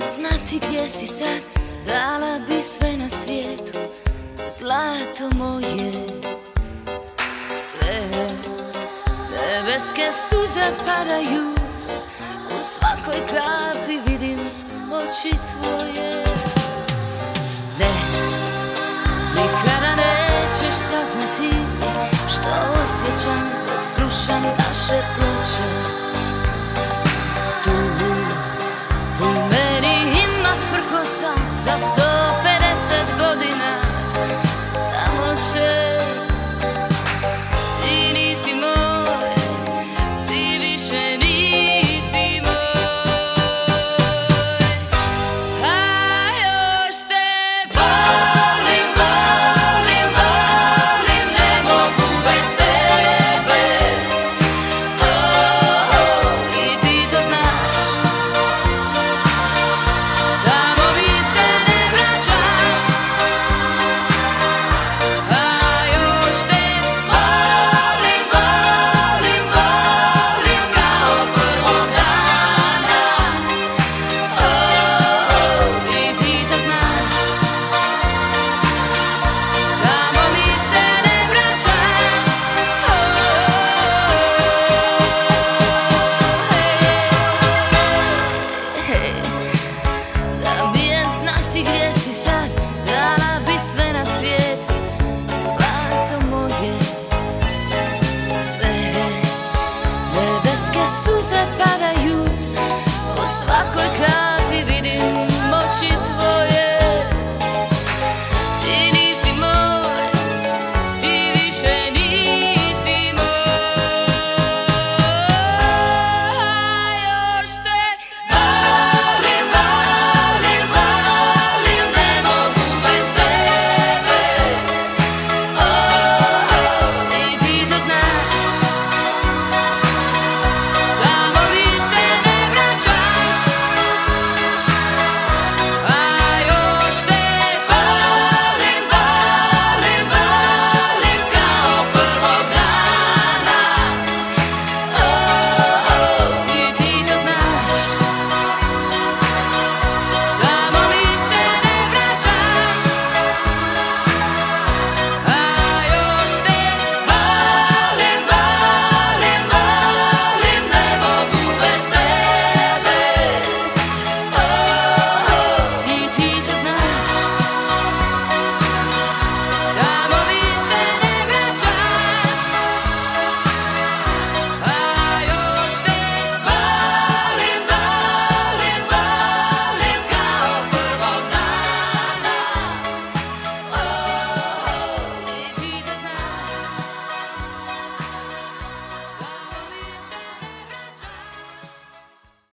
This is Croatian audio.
znati gdje si sad Dala bi sve na svijetu Zlato moje. Sve Nebeske suze padaju U svakoj kapi vidim oči tvoje. Ne Nikada nećeš saznati Što osjećam dok slušam naše ploče always the.